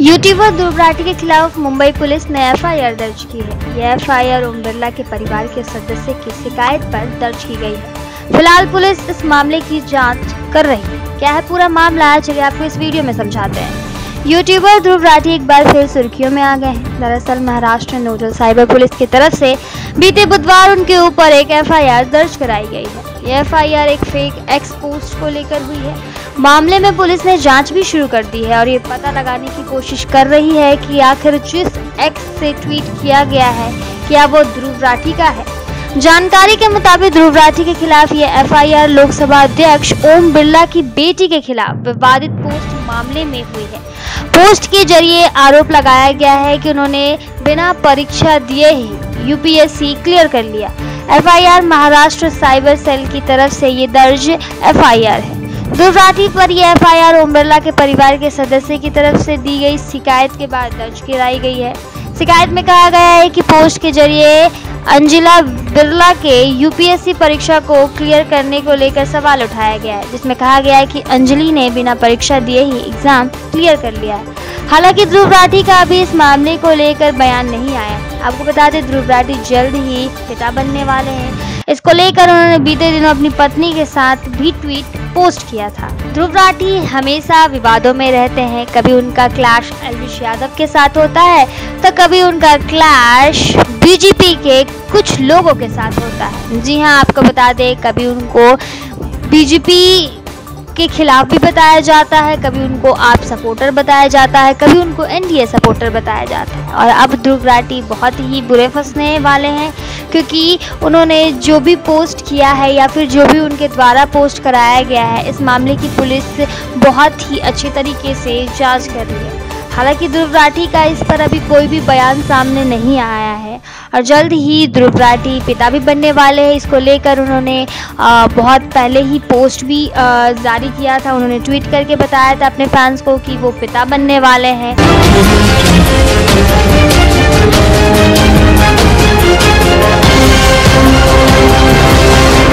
YouTuber ध्रुव के खिलाफ Mumbai police ने एफआईआर दर्ज की है। यह एफआईआर ओम बिरला के परिवार के सदस्य की शिकायत पर दर्ज की गई है। फ़िलहाल पुलिस इस मामले की जाँच कर रही है। क्या है पूरा मामला? आज चलिए आपको इस वीडियो में समझाते हैं। यूट्यूबर ध्रुव राठी एक बार फिर सुर्खियों में आ गए हैं। दरअसल महाराष्ट्र नोडल साइबर पुलिस की तरफ़ से बीते बुधवार उनके ऊपर एक एफआईआर दर्ज कराई गई है। एफआईआर एक फेक एक्स पोस्ट को लेकर हुई है। मामले में पुलिस ने जाँच भी शुरू कर दी है और ये पता लगाने की कोशिश कर रही है कि आखिर जिस एक्स से ट्वीट किया गया है, क्या वो ध्रुव राठी का है? जानकारी के मुताबिक ध्रुव राठी के खिलाफ ये एफआईआर लोकसभा अध्यक्ष ओम बिरला की बेटी के खिलाफ विवादित पोस्ट मामले में हुई है। पोस्ट के ज़रिए आरोप लगाया गया है कि उन्होंने बिना परीक्षा दिए ही यूपीएससी क्लियर कर लिया। एफआईआर महाराष्ट्र साइबर सेल की तरफ़ से ये दर्ज एफआईआर है। दुर्राठी पर यह एफआईआर ओम बिरला के परिवार के सदस्य की तरफ़ से दी गई शिकायत के बाद दर्ज कराई गई है। शिकायत में कहा गया है कि पोस्ट के ज़रिए अंजिला बिरला के यूपीएससी परीक्षा को क्लियर करने को लेकर सवाल उठाया गया है, जिसमें कहा गया है कि अंजलि ने बिना परीक्षा दिए ही एग्ज़ाम क्लियर कर लिया है। हालाँकि ध्रुव राठी का अभी इस मामले को लेकर बयान नहीं आया। आपको बता दें, ध्रुव राठी जल्द ही पिता बनने वाले हैं। इसको लेकर उन्होंने बीते दिनों अपनी पत्नी के साथ भी ट्वीट पोस्ट किया था। ध्रुव राठी हमेशा विवादों में रहते हैं। कभी उनका क्लैश एलविश यादव के साथ होता है तो कभी उनका क्लैश बीजेपी के कुछ लोगों के साथ होता है। जी हाँ आपको बता दें, कभी उनको बीजेपी के खिलाफ भी बताया जाता है, कभी उनको आप सपोर्टर बताया जाता है, कभी उनको एनडीए सपोर्टर बताया जाता है। और अब ध्रुव राठी बहुत ही बुरे फंसने वाले हैं, क्योंकि उन्होंने जो भी पोस्ट किया है या फिर जो भी उनके द्वारा पोस्ट कराया गया है, इस मामले की पुलिस बहुत ही अच्छे तरीके से जाँच कर रही है। हालाँकि ध्रुव राठी का इस पर अभी कोई भी बयान सामने नहीं आया है और जल्द ही ध्रुव राठी पिता भी बनने वाले हैं। इसको लेकर उन्होंने बहुत पहले ही पोस्ट भी जारी किया था। उन्होंने ट्वीट करके बताया था अपने फैंस को कि वो पिता बनने वाले हैं।